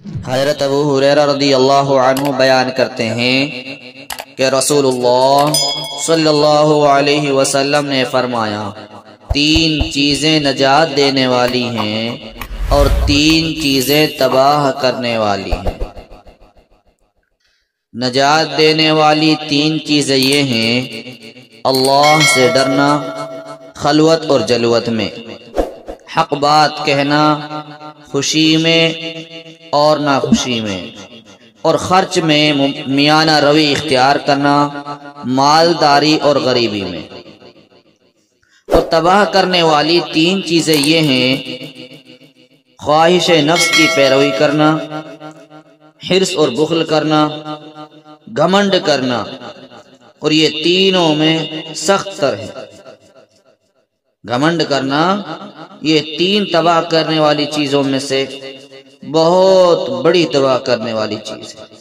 हज़रत अबू हुरैरा अल्लाह बयान करते हैं कि रसूलुल्लाह सल्लल्लाहु अलैहि वसल्लम ने फरमाया, तीन चीज़ें नजात देने वाली हैं और तीन चीज़ें तबाह करने वाली हैं। नजात देने वाली तीन चीज़ें ये हैं, अल्लाह से डरना, खलवत और जलवत में। हक बात कहना खुशी में और ना खुशी में। और खर्च में मियाना रवि इख्तियार करना मालदारी और गरीबी में। और तबाह करने वाली तीन चीज़ें ये हैं, ख्वाहिश नफ्स की पैरवी करना, हिरस और बुखल करना, घमंड करना, और ये तीनों में सख्त तर है घमंड करना, ये तीन तबाह करने वाली चीज़ों में से बहुत बड़ी तबाह करने वाली चीज़ है।